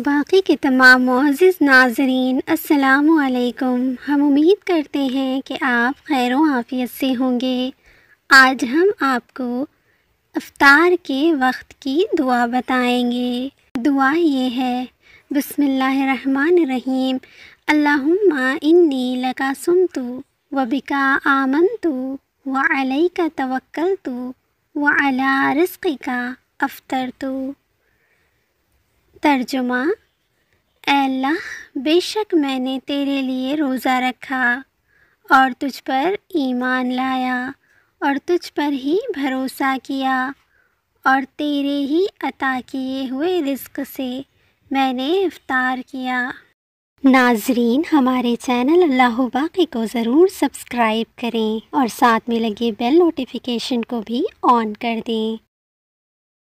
बाकी के तमाम मोज़ नाजरीन असलकुम हम उम्मीद करते हैं कि आप खैर आफ़ियत से होंगे। आज हम आपको अफ्तार के वक्त की दुआ बताएँगे। दुआ ये है बिस्मिल्लाहिर्रहमानिर्रहीम। अल्लाहुम्मा इन्नी लका सुमतु व बिका आमनतु व अलैका तवक्कलतु व अला रिज़्क़िका अफ्तरतु। तर्जुमा अल्लाह, बेशक मैंने तेरे लिए रोज़ा रखा और तुझ पर ईमान लाया और तुझ पर ही भरोसा किया और तेरे ही अता किए हुए रिस्क से मैंने इफ्तार किया। नाजरीन, हमारे चैनल अल्लाह बाकी को ज़रूर सब्सक्राइब करें और साथ में लगे बेल नोटिफिकेशन को भी ऑन कर दें।